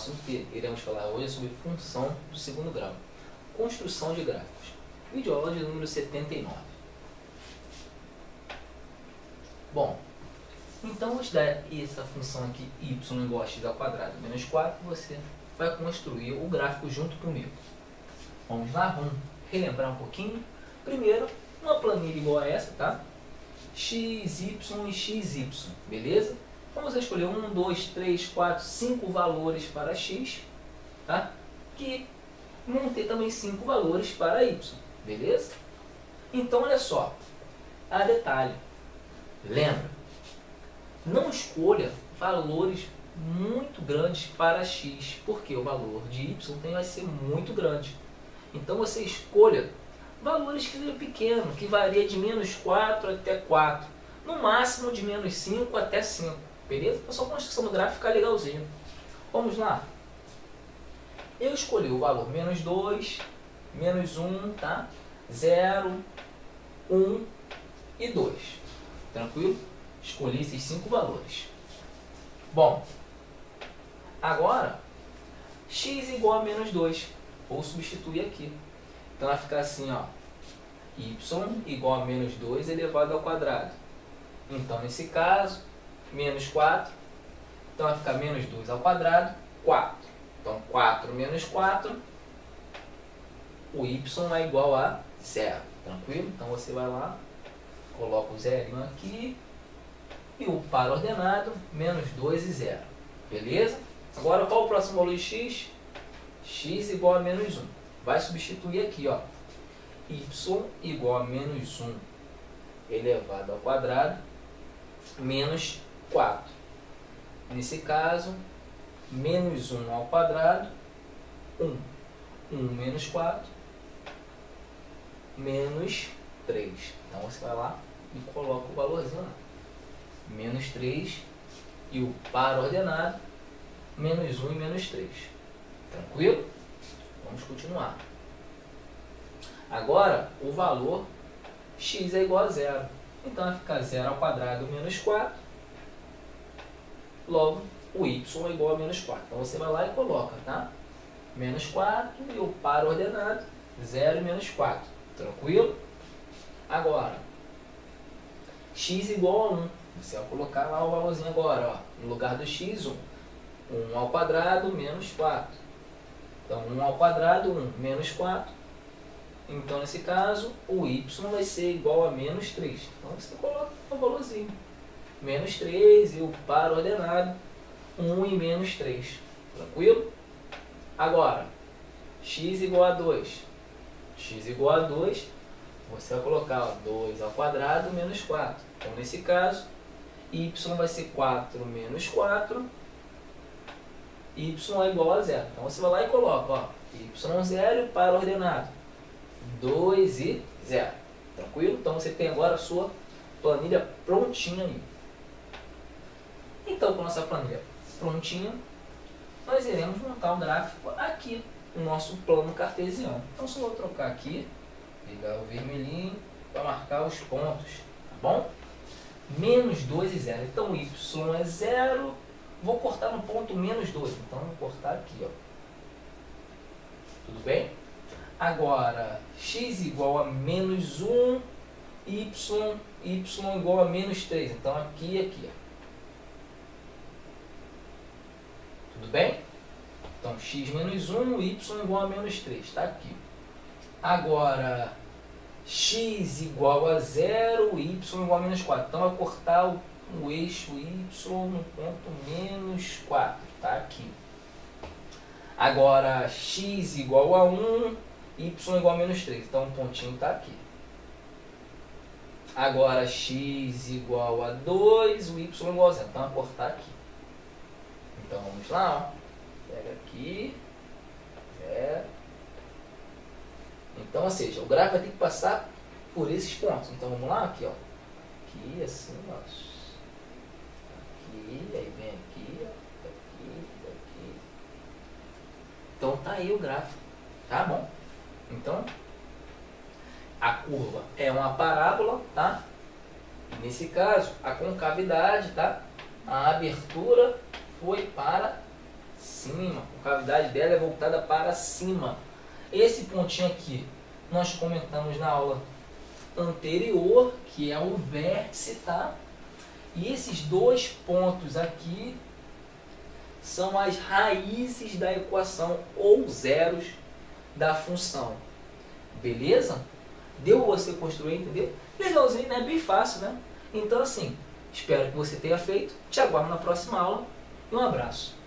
assunto que iremos falar hoje é sobre função do segundo grau, construção de gráficos. Vídeo aula de número 79. Bom, então vou te dar essa função aqui, y igual a x ao quadrado menos 4, você vai construir o gráfico junto comigo. Vamos lá, vamos relembrar um pouquinho. Primeiro, uma planilha igual a essa, tá? x, y e x, y, beleza? Vamos escolher 1, 2, 3, 4, 5 valores para x, tá? Que vão ter também 5 valores para y, beleza? Então, olha só, a detalhe, lembra, não escolha valores muito grandes para x, porque o valor de y tem, vai ser muito grande. Então você escolha valores que sejam pequenos, que varia de menos 4 até 4, no máximo de menos 5 até 5, beleza? Para sua construção do gráfico ficar legalzinho. Vamos lá? Eu escolhi o valor menos 2, menos 1, tá? 0, 1 e 2. Tranquilo? Escolhi esses cinco valores. Bom, agora, x igual a menos 2. Vou substituir aqui. Então vai ficar assim, ó. y igual a menos 2 elevado ao quadrado. Então, nesse caso, menos 4. Então vai ficar menos 2 ao quadrado, 4. Então, 4 menos 4, o y é igual a 0. Tranquilo? Então você vai lá, coloca o zerinho aqui, e o par ordenado, menos 2 e 0. Beleza? Agora, qual o próximo valor de x? x igual a menos 1. Vai substituir aqui, ó. y igual a menos 1 elevado ao quadrado, menos 4. Nesse caso, menos 1 ao quadrado, 1. 1 menos 4, menos 3. Então, você vai lá e coloca o valorzinho lá menos 3 e o par ordenado, menos 1 e menos 3. Tranquilo? Vamos continuar. Agora, o valor x é igual a zero. Então, vai ficar 0 ao quadrado menos 4. Logo, o y é igual a menos 4. Então, você vai lá e coloca, tá? Menos 4 e o ordenado, 0 e menos 4. Tranquilo? Agora, x igual a 1. Você vai colocar lá o valorzinho agora, ó, no lugar do x, 1. 1 ao quadrado menos 4. Então, 1 ao quadrado, 1 menos 4. Então, nesse caso, o y vai ser igual a menos 3. Então, você coloca o valorzinho. Menos 3 e o par ordenado, 1 e menos 3. Tranquilo? Agora, x igual a 2. x igual a 2, você vai colocar ó, 2 ao quadrado menos 4. Então, nesse caso, y vai ser 4 menos 4, y é igual a zero. Então você vai lá e coloca, ó, y zero para ordenado, 2 e 0. Tranquilo? Então você tem agora a sua planilha prontinha aí. Então, com a nossa planilha prontinha, nós iremos montar um gráfico aqui no nosso plano cartesiano. Então, só vou trocar aqui, ligar o vermelhinho para marcar os pontos, tá bom? menos 2 e 0. Então, y é 0, vou cortar no ponto menos 2. Então, vou cortar aqui, ó. Tudo bem? Agora, x igual a menos 1, y, y igual a menos 3. Então, aqui e aqui, ó. Tudo bem? Então, x menos 1, y igual a menos 3. Está aqui. Agora, x igual a zero, y igual a menos 4. Então, vai cortar o, o eixo y no ponto menos 4. Tá aqui. Agora, x igual a 1, y igual a menos 3. Então, o pontinho está aqui. Agora, x igual a 2, o y igual a zero. Então, vai cortar aqui. Então, vamos lá. Pega aqui. Zero. Então, ou seja, o gráfico vai ter que passar por esses pontos. Então, vamos lá, aqui, ó. Aqui, assim, ó. Aqui, aí vem aqui, ó. Daqui, daqui. Então, tá aí o gráfico. Tá bom? Então, a curva é uma parábola, tá? Nesse caso, a concavidade, tá? A abertura foi para cima. A concavidade dela é voltada para cima. Esse pontinho aqui, nós comentamos na aula anterior, que é o vértice, tá? E esses dois pontos aqui são as raízes da equação ou zeros da função. Beleza? Deu você construir, entendeu? Legalzinho, né? Bem fácil, né? Então, assim, espero que você tenha feito. Te aguardo na próxima aula. Um abraço.